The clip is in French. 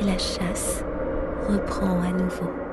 Et la chasse reprend à nouveau.